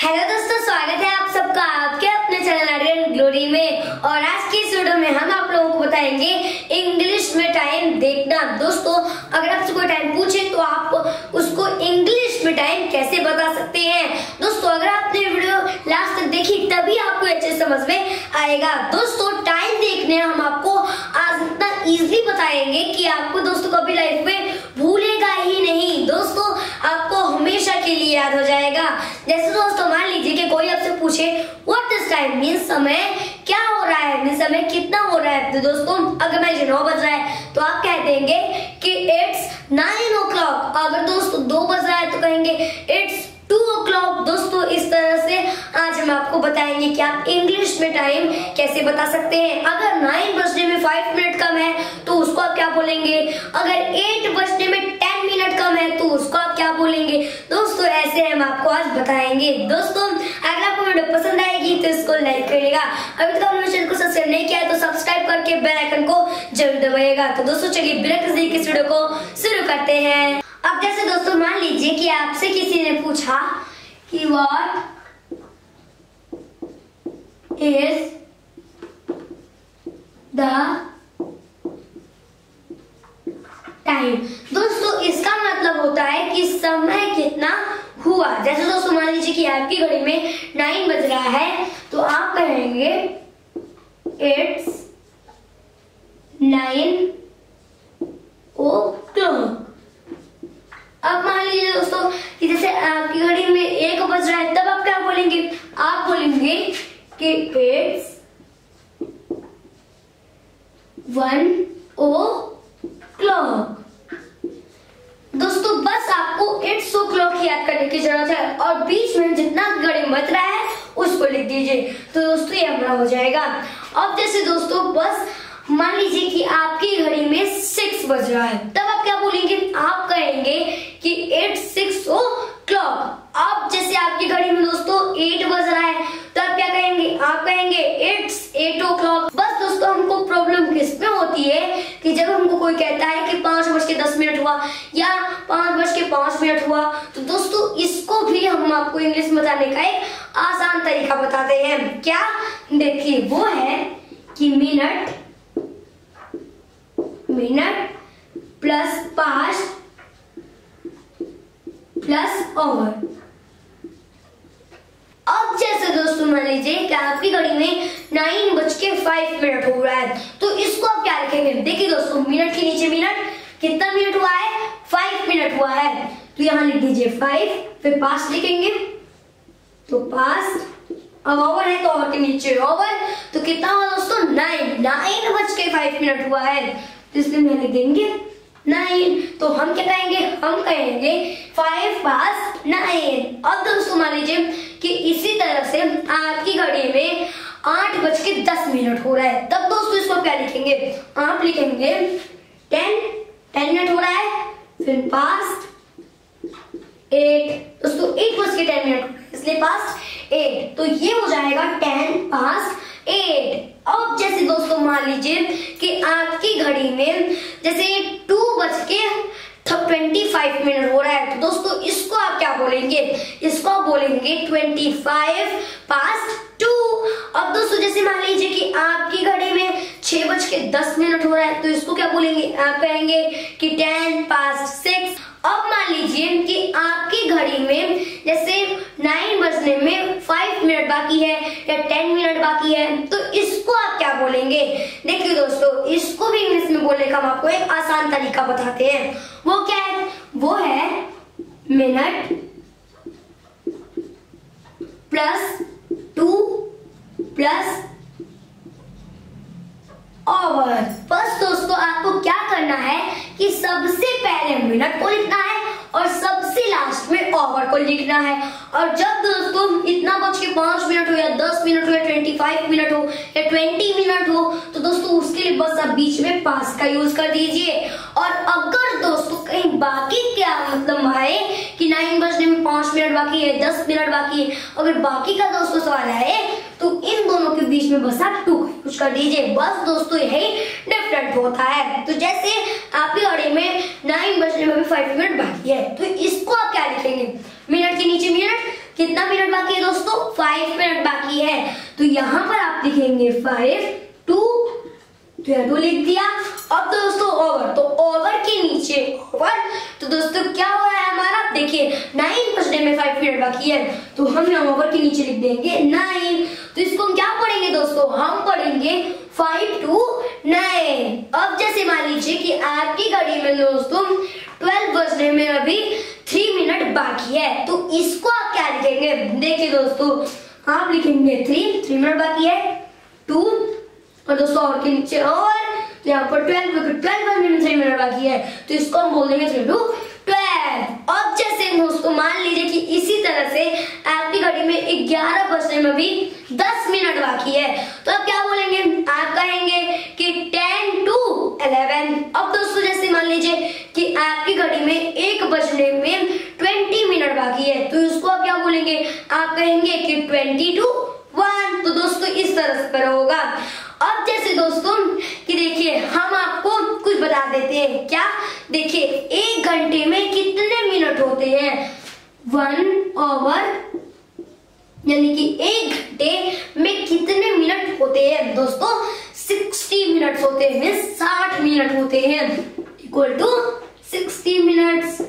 Hello दोस्तों, स्वागत है आप सबका आपके अपने चैनल आर्यन ग्लोरी में। और आज की इस वीडियो में हम आप लोगों को बताएँगे इंग्लिश में टाइम देखना। दोस्तों, अगर आपसे कोई टाइम पूछे तो आप उसको इंग्लिश में टाइम कैसे बता सकते हैं? दोस्तों, अगर आपने वीडियो लास्ट तक देखी, तभी आपको अच्छे समझ में आएगा। दोस्तों, टाइम देखने हम आपको आज इतना इजीली बताएँगे कि आपको दोस्तों कभी लाइफ में भूलेगा ही नहीं दोस्तों आपको हमेशा के लिए याद हो जाएगा। जैसे दोस्तों, मान लीजिए कि कोई आपसे पूछे व्हाट दिस टाइम मीन समय क्या हो रहा है? मीन समय कितना हो रहा है? तो दोस्तों, अगर मैं नौ बज रहा है तो आप कह देंगे कि इट्स नाइन ओ क्लॉक अगर दोस्तों दो बज रहा है तो कहेंगे इट्स टू ओ क्लॉक दोस्तों, इस तरह से आज हम आपको बताएँगे कि आप इंग्लिश में टाइम कैसे बता सकते हैं। अगर नाइन बजने में फाइव मिनट कम है तो उसको आप क्या बोलेंगे? अगर एट बजने में कम है तो उसको आप क्या बोलेंगे? दोस्तों, ऐसे हम आपको आज बताएँगे। दोस्तों, अगर आपको वीडियो पसंद आएगी तो इसको लाइक करिएगा। अभी तक आपने चैनल को सब्सक्राइब नहीं किया तो सब्सक्राइब करके बेल आइकन को ज़रूर दबाइएगा। तो दोस्तों, चलिए बिना किसी इस वीडियो को शुरू करते हैं। अब जैसे दोस्तों, मान लीजिए कि आपसे किसी ने पूछा कि व्हाट इज़ द टाइम दोस्तों, इसका मतलब होता है कि समय कितना हुआ। जैसे दोस्तों, मान लीजिए कि आपकी घड़ी में नाइन बज रहा है तो आप कहेंगे इट्स नाइन ओ क्लॉक अब मान लीजिए दोस्तों, कि जैसे आपकी घड़ी में एक बज रहा है, तब आप क्या बोलेंगे? आप बोलेंगे कि इट्स वन ओ क्लॉक दोस्तों बस आपको इट्स ओ क्लॉक याद करने की ज़रूरत है और बीच में बज रहा है उसको लिख दीजिए। तो दोस्तों, ये हमारा हो जाएगा। अब जैसे दोस्तों, बस मान लीजिए कि आपकी घड़ी में सिक्स बज रहा है। तब आप क्या बोलेंगे? आप कहेंगे कि एट सिक्स ओ क्लॉक अब जैसे आपकी घड़ी में दोस्तों एट बज रहा है तो आप क्या कहेंगे? आप कहेंगे इट्स एट ओ क्लॉक बस दोस्तों, हमको प्रॉब्लम किसमें होती है कि जब हमको कोई कहता है कि पाँच बज के दस मिनट हुआ या पाँच बज के पाँच मिनट हुआ तो दोस्तों, इसको भी हम आपको इंग्लिश बताने का एक आसान तरीका बताते हैं। क्या? देखिए, वो है कि minute minute plus past plus over अब जैसे दोस्तों, मान लीजिए कि आपकी घड़ी में नाइन बज के फाइव मिनट हो रहा है तो इसको आप क्या लिखेंगे? देखिए दोस्तों मिनट के नीचे मिनट कितना मिनट हुआ है? फाइव मिनट हुआ है। तो यहाँ लिख दीजिए फाइव फिर पास लिखेंगे। तो पास अब ओवर है तो ओवर के नीचे ओवर तो कितना हुआ दोस्तों? नाइन नाइन बज के फाइव मिनट हुआ है। तो इसलिए मैं लिख देंगे नाइन तो हम क्या कहेंगे? हम कहेंगे फाइव पास नाइन अब दोस्तों मान लीजिए कि इसी तरह से आपकी घड़ी में आठ बज के दस मिनट हो रहा है। तब दोस्तों इसको क्या लिखेंगे? आप लिखेंगे टेन टेन मिनट हो रहा है, फिर पास एट दोस्तों एट बज के टेन मिनट इसलिए पास एट तो ये हो जाएगा टेन पास एट अब जैसे दोस्तों मान लीजिए कि आपकी घड़ी में जैसे टू बज के ट्वेंटी फाइव मिनट हो रहा है तो दोस्तों इसको आप क्या बोलेंगे? इसको आप बोलेंगे ट्वेंटी फाइव पास टू अब दोस्तों जैसे मान लीजिए कि आपकी घड़ी में छह बज के दस मिनट हो रहा है तो इसको क्या बोलेंगे? आप कहेंगे कि टेन पास सिक्स अब मान लीजिए कि आपकी घड़ी में, जैसे नाइन बजने में फाइव मिनट बाकी है या टेन मिनट बाकी है तो इसको आप क्या बोलेंगे? देखिए दोस्तों, इसको भी इंग्लिश में बोलने का हम आपको एक आसान तरीका बताते हैं। वो क्या है? वो है minute plus two plus over बस दोस्तों आपको क्या करना है कि सबसे पहले मिनट को लिखना है और सबसे लास्ट में ओवर को लिखना है। और जब दोस्तों इतना बच के पाँच मिनट हो या दस मिनट हो या ट्वेंटी फाइव मिनट हो या ट्वेंटी मिनट हो तो दोस्तों उसके लिए बस आप बीच में पास का यूज़ कर दीजिए। और अगर दोस्तों कहीं बाकी क्या मतलब आए कि नाइन बजने में पाँच मिनट बाकी है, दस मिनट बाकी है, अगर बाकी का दोस्तों सवाल आए तो इन दोनों के बीच में बस आप टू कुछ कर दीजिए। बस दोस्तों यही डिफरेंट होता है। तो जैसे आपकी घड़ी में फाइव मिनट बाकी है। तो इसको आप क्या लिखेंगे? मिनट के नीचे मिनट। कितना मिनट बाकी है दोस्तों? फाइव मिनट बाकी है। तो यहाँ पर आप लिखेंगे फाइव टू टू लिख दिया। अब तो दोस्तों ओवर तो ओवर के नीचे ओवर तो दोस्तों क्या हो रहा है हमारा? देखिए नाइन बजने में फाइव मिनट बाकी है। तो हम यहाँ ओवर के नीचे लिख देंगे नाइन तो इसको हम क्या पढ़ेंगे दोस्तों? हम पढ़ेंगे फाइव टू नाइन अब जैसे मान लीजिए कि आपकी घड़ी में दोस्तों ट्वेल्व बजने में अभी थ्री मिनट बाकी है। तो इसको आप क्या लिखेंगे? देखिए दोस्तों, आप लिखेंगे थ्री थ्री मिनट बाकी है, टू, और दोस्तों और के नीचे, और यहाँ पर ट्वेल्व ट्वेल्व बजने में थ्री मिनट बाकी है तो इसको हम बोल देंगे थ्री टू अब जैसे दोस्तों मान लीजिए कि इसी तरह से आपकी घड़ी में ग्यारह बजने में भी दस मिनट बाकी है तो अब क्या बोलेंगे आप कहेंगे कि टेन टू इलेवन अब दोस्तों जैसे मान लीजिए कि आपकी घड़ी में एक बजने में ट्वेंटी मिनट बाकी है तो इसको आप क्या बोलेंगे आप कहेंगे कि ट्वेंटी टू वन तो दोस्तों इस तरह से होगा अब जैसे दोस्तों कि देखिए हम आपको कुछ बता देते हैं। क्या? देखिए, एक घंटे में कितने मिनट होते हैं? वन ओवर यानी कि एक घंटे में कितने मिनट होते हैं? दोस्तों सिक्सटी मिनट होते हैं, साठ मिनट होते हैं। इक्वल टू सिक्सटी मिनट्स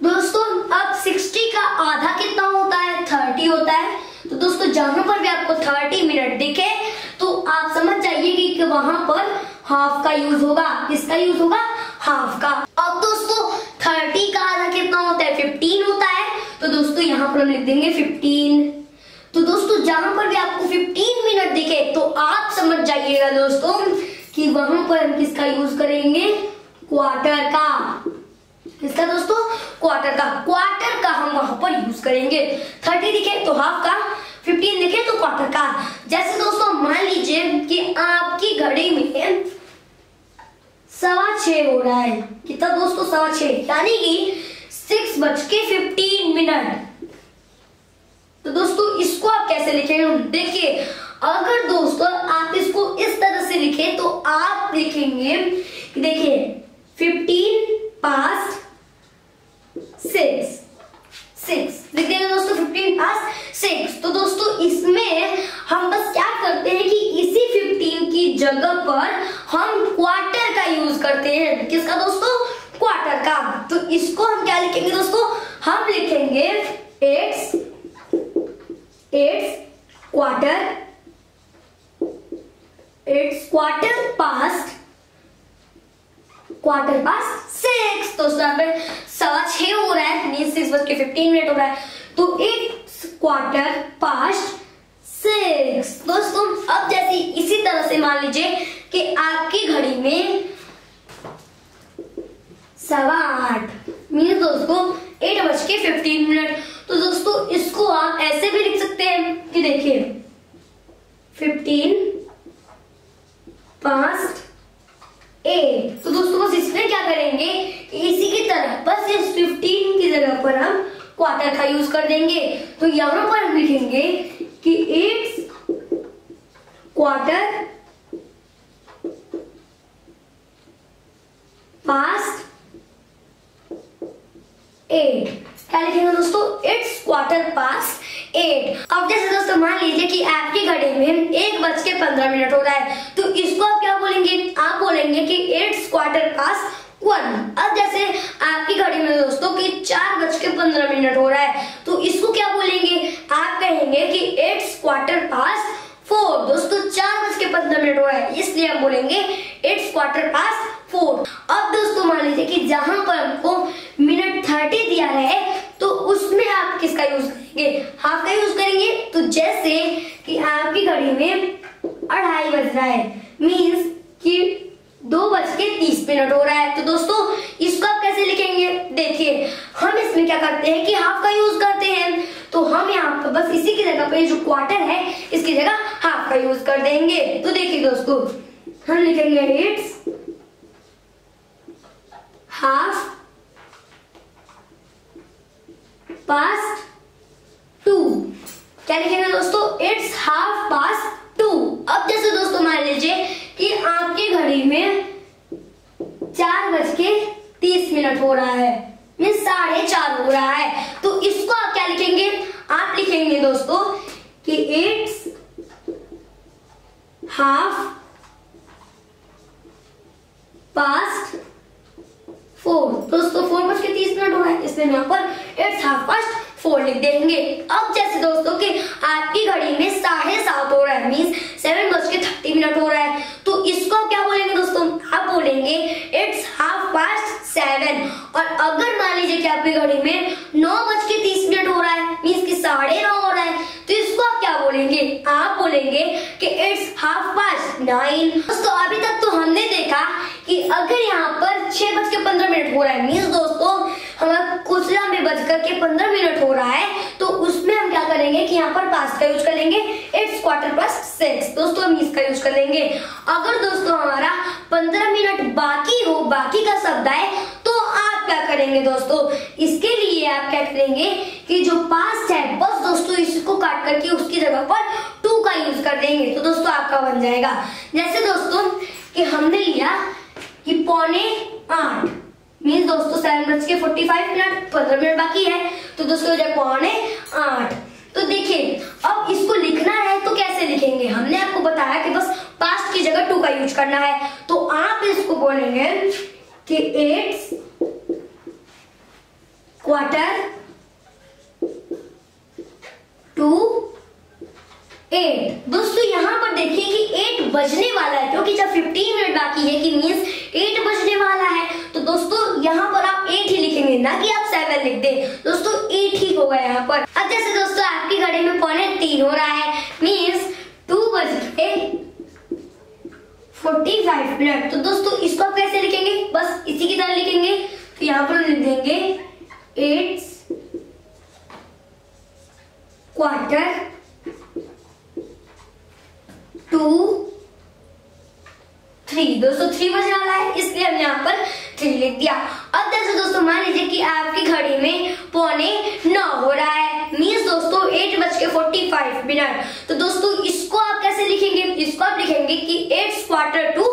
दोस्तों, अब सिक्सटी का आधा कितना होता है? थर्टी होता है। तो दोस्तों जहाँ पर भी आपको थर्टी मिनट दिखे। आप समझ जाइए कि वहाँ पर हाफ़ का यूज़ होगा। किसका यूज़ होगा? हाफ़ का। अब दोस्तों थर्टी का आधा कितना होता है? फिफ्टीन होता है। तो दोस्तों, यहाँ पर हम लिख देंगे फिफ्टीन तो दोस्तों, जहाँ पर भी आपको फिफ्टीन मिनट दिखे तो आप समझ जाइएगा दोस्तों कि वहाँ पर हम किसका यूज़ करेंगे? क्वार्टर का। किसका दोस्तों? क्वार्टर का। क्वार्टर का हम वहाँ पर यूज़ करेंगे। थर्टी दिखे तो हाफ़ का फिफ्टीन दिखे तो क्वार्टर का। जैसे दोस्तों, मान लीजिए कि आपकी घड़ी में सवा छ हो रहा है। कितना दोस्तों, सवा छ यानी कि सिक्स बज के फिफ्टीन मिनट तो दोस्तों, इसको आप कैसे लिखेंगे? देखिए, अगर दोस्तों आप इसको इस तरह से लिखे तो आप लिखेंगे देखिए फिफ्टीन पास सिक्स सिक्स लिख देंगे दोस्तों फिफ्टीन पास सिक्स तो दोस्तों, इसमें हम बस क्या करते हैं कि इसी फिफ्टीन की जगह पर हम क्वार्टर का यूज़ करते हैं। किसका दोस्तों? क्वार्टर का। तो इसको हम क्या लिखेंगे दोस्तों? हम लिखेंगे it's it's quarter it's quarter past quarter past six तो यहाँ पे सवा छ हो रहा है। मीन सिक्स बज के फिफ्टीन मिनट हो रहा है। तो एक क्वार्टर पास्ट सिक्स दोस्तों, अब जैसे इसी तरह से मान लीजिए कि आपकी घड़ी में सवा आठ मीन दोस्तों, एट बज के फिफ्टीन मिनट तो दोस्तों, इसको आप ऐसे भी लिख सकते हैं कि देखिए फिफ्टीन पास्ट एट तो दोस्तों, बस इसमें क्या करेंगे इसी की तरह, बस इस फिफ्टीन की जगह पर हम क्वार्टर का यूज़ कर देंगे। तो यहाँ पर हम लिखेंगे कि एट क्वार्टर पास्ट एट क्या लिखेंगे दोस्तों इट्स क्वार्टर पास एट अब जैसे दोस्तों मान लीजिए कि आपकी घड़ी में एक बज के पंद्रह मिनट हो रहा है तो इसको आप क्या बोलेंगे? आप बोलेंगे कि इट्स क्वार्टर पास वन अब जैसे आपकी घड़ी में दोस्तों कि चार बज के पंद्रह मिनट हो रहा है तो इसको क्या बोलेंगे? आप कहेंगे कि इट्स क्वार्टर पास फोर दोस्तों चार बज के पंद्रह मिनट हो रहा है, इसलिए हम बोलेंगे इट्स क्वार्टर पास फोर अब दोस्तों मान लीजिए कि जहाँ पर हमको मिनट थर्टी दिया है तो उसमें आप किसका यूज़ करेंगे? हाफ़ का यूज़ करेंगे? तो जैसे कि आपकी घड़ी में अढ़ाई बज रहा है मीन्स कि दो बज के तीस मिनट हो रहा है। तो दोस्तों, इसको आप कैसे लिखेंगे? देखिए, हम इसमें क्या करते हैं कि हाफ़ का यूज़ करते हैं। तो हम यहाँ पर बस इसी की जगह पे जो क्वार्टर है, इसकी जगह हाफ़ का यूज़ कर देंगे। तो देखिए दोस्तों, हम लिखेंगे इट्स हाफ़ पास्ट टू क्या लिखेंगे दोस्तों? इट्स हाफ़ पास्ट टू अब जैसे दोस्तों मान लीजिए कि आपकी घड़ी में चार बज के तीस मिनट हो रहा है मीन साढ़े चार हो रहा है तो इसको आप क्या लिखेंगे दोस्तों, कि इट्स हाफ़ पास्ट फोर दोस्तों फोर बज के तीस मिनट हुआ है। इसलिए यहाँ पर इट्स हाफ़ पास्ट फोर लिख देंगे। अब जैसे दोस्तों कि आपकी घड़ी में साढ़े सात हो रहा है मीन सेवन बज के थर्टी मिनट हो रहा है। तो इसको क्या बोलेंगे दोस्तों? आप बोलेंगे इट्स हाफ़ पास्ट सेवन और अगर मान लीजिए कि आपकी घड़ी में नौ बज के तीस मिनट हो रहा है मीन की साढ़े नौ हो रहा है तो इसको आप क्या बोलेंगे? आप बोलेंगे कि इट्स हाफ़ पास्ट नाइन दोस्तों, अभी तक तो हमने देखा कि अगर यहाँ पर छह बज के पंद्रह मिनट हो रहा है मीन्स पंद्रह मिनट हो रहा है तो उसमें हम क्या करेंगे कि यहाँ पर पास का यूज़ कर लेंगे इट्स क्वार्टर पास सिक्स दोस्तों, हम इसका यूज़ कर लेंगे। अगर दोस्तों हमारा पंद्रह मिनट बाकी हो, बाकी का शब्द आए तो आप क्या करेंगे दोस्तों? इसके लिए आप क्या करेंगे कि जो पास्ट है, बस दोस्तों इसको काट करके उसकी जगह पर टू का यूज़ कर देंगे। तो दोस्तों, आपका बन जाएगा। जैसे दोस्तों कि हमने लिया कि पौने आठ। मीन दोस्तों सेवन बज के फोर्टी फाइव मिनट पंद्रह मिनट बाकी है। तो दोस्तों, जब पौने आठ। तो देखिए, अब इसको लिखना है तो कैसे लिखेंगे? हमने आपको बताया कि बस पास्ट की जगह टू का यूज़ करना है। तो आप इसको बोलेंगे कि एट्स क्वार्टर टू एट दोस्तों, यहाँ पर देखिए कि एट बजने वाला है, क्योंकि जब फिफ्टीन मिनट बाकी है कि मीन्स एट बजने वाला है तो दोस्तों, यहाँ पर आप एट ही लिखेंगे, ना कि आप सेवन लिख दे। दोस्तों एट ही होगा यहाँ पर। अब जैसे दोस्तों, आपकी घड़ी में पौने तीन हो रहा है मीन्स टू बज के फोर्टी फाइव मिनट तो दोस्तों, इसको आप कैसे लिखेंगे? बस इसी की तरह लिखेंगे। तो यहाँ पर लिख देंगे एट क्वार्टर टू थ्री दोस्तों थ्री बजने वाला है, इसलिए हम यहाँ पर थ्री लिख दिया। अब जैसे दोस्तों, मान लीजिए कि आपकी घड़ी में पौने नौ हो रहा है। मीन्स दोस्तों एट बज के फोर्टी फाइव मिनट। तो दोस्तों, इसको आप कैसे लिखेंगे? इसको आप लिखेंगे कि एट क्वार्टर टू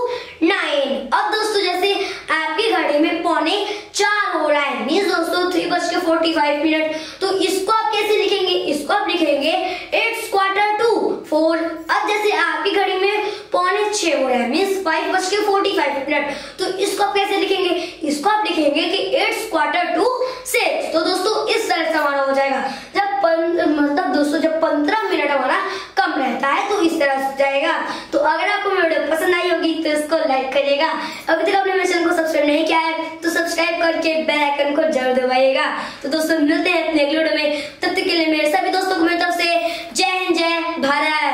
नाइन अब दोस्तों, जैसे आपकी घड़ी में पौने चार हो रहा है, मीन्स दोस्तों थ्री बज के फोर्टी फाइव मिनट। तो इसको आप कैसे लिखेंगे? इसको आप लिखेंगे एट क्वार्टर टू फोर अब जैसे आपकी घड़ी में पौने छह हो रहा है, मीन्स फाइव बज के फोर्टी फाइव मिनट। तो इसको आप कैसे लिखेंगे? लिखेंगे कि एट्स क्वार्टर टू सिक्स तो दोस्तों, इस तरह से हमारा हो जाएगा। जब मतलब दोस्तों, जब पंद्रह मिनट हमारा कम रहता है तो इस तरह से जाएगा। तो अगर आपको वीडियो पसंद आई होगी तो इसको लाइक करिएगा। अभी तक अपने चैनल को सब्सक्राइब नहीं किया है तो सब्सक्राइब करके बेल आइकन को ज़रूर दबाइएगा। तो दोस्तों, मिलते हैं अपने अगले वीडियो में। तब तक के लिए मेरे सभी दोस्तों को मेरे तरफ़ से जय हिंद, जय भारत।